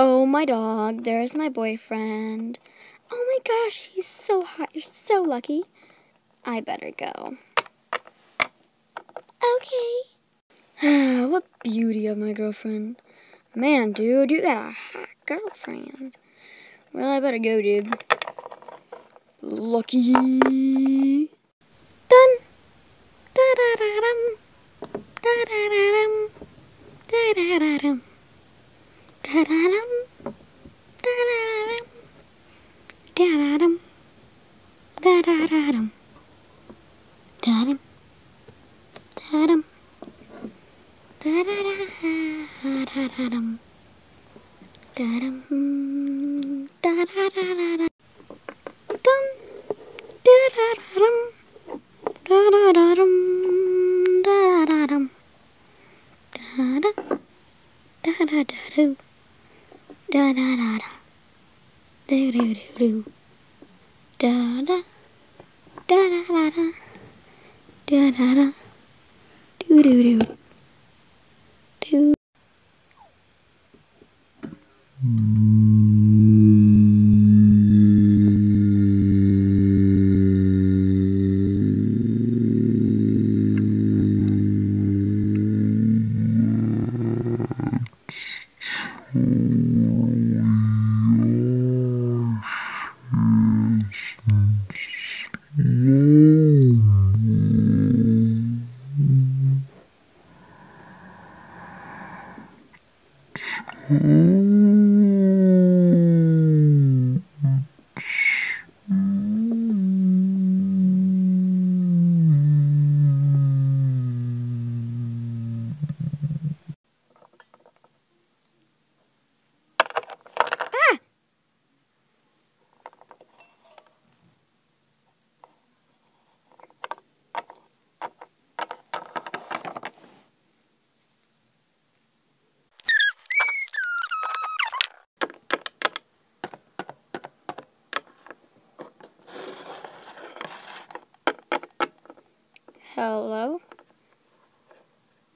Oh, my dog, there's my boyfriend. Oh my gosh, he's so hot. You're so lucky. I better go. Okay. what beauty of my girlfriend. Man, dude, you got a hot girlfriend. Well, I better go, dude. Lucky. Done. Da da da dum. Da da da dum. Da da da dum. Da da dum. Da da da dum. Da da dum. Da da da dum. Da dum. Da dum. Da da da da da dum. Da dum. Da da da da da. Dum. Da da da dum. Da da da dum. Da da dum. Da da. Da da da do. Da da da da. Do do do do. Da da. Da da da da. Da da da. Do do do. Do. Mm-hmm. Hello?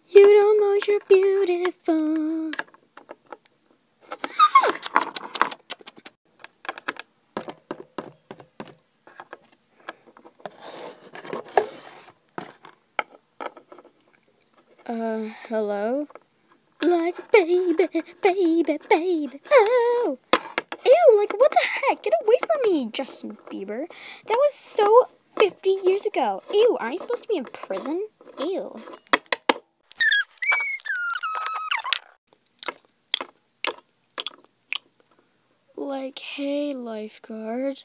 You don't know you're beautiful. Uh, hello? Like, baby, baby, baby, oh! Ew, like, what the heck? Get away from me, Justin Bieber. That was so 50 years ago. Ew, aren't you supposed to be in prison? Ew. Like, hey, lifeguard.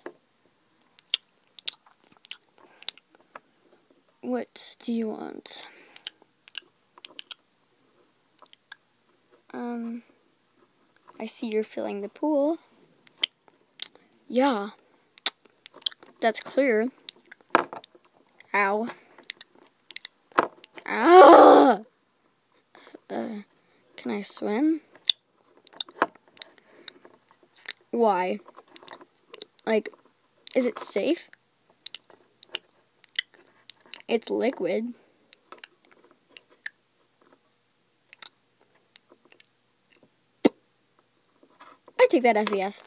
What do you want? Um, I see you're filling the pool. Yeah, that's clear. Ow. Ah! Uh, can I swim? Why? Like, is it safe? It's liquid. I take that as a yes.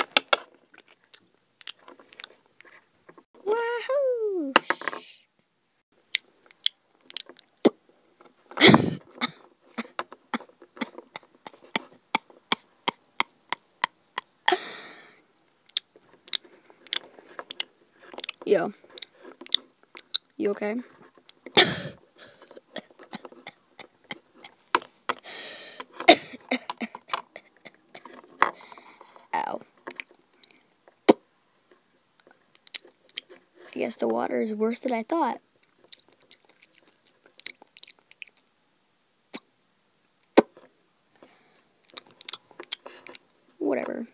Yo. You okay? Ow. I guess the water is worse than I thought. Whatever.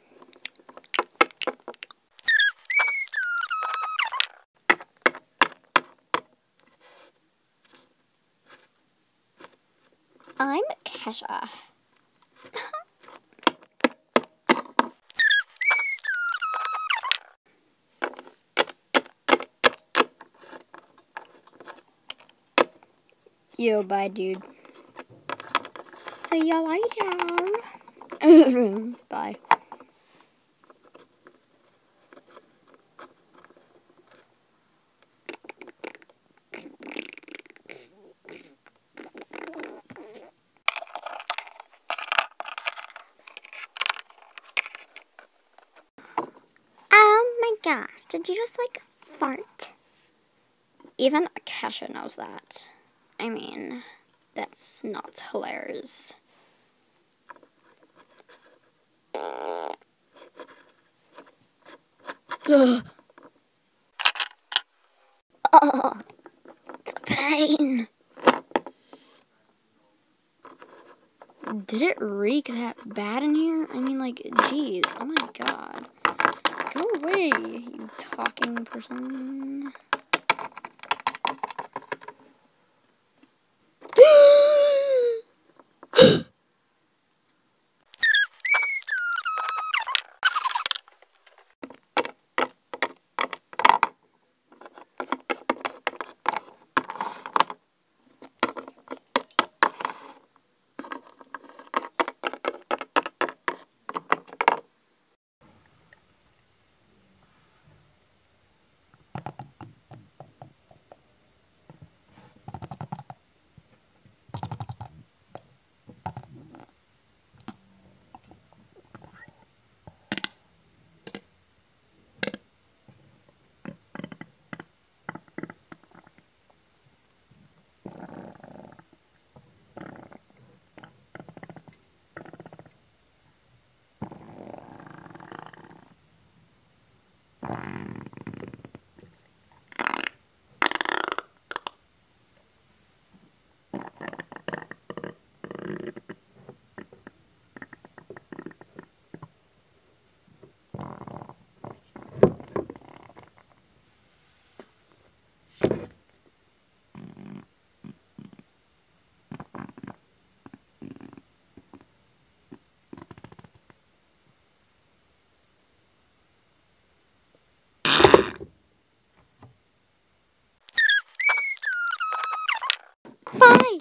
I'm Kesha. Yo, bye, dude. See ya later. bye. Gosh, did you just like fart? Even Kesha knows that. I mean, that's not hilarious. Ugh. Oh, the pain. Did it reek that bad in here? I mean, like, jeez. Oh my god. Away, you talking person. Bye.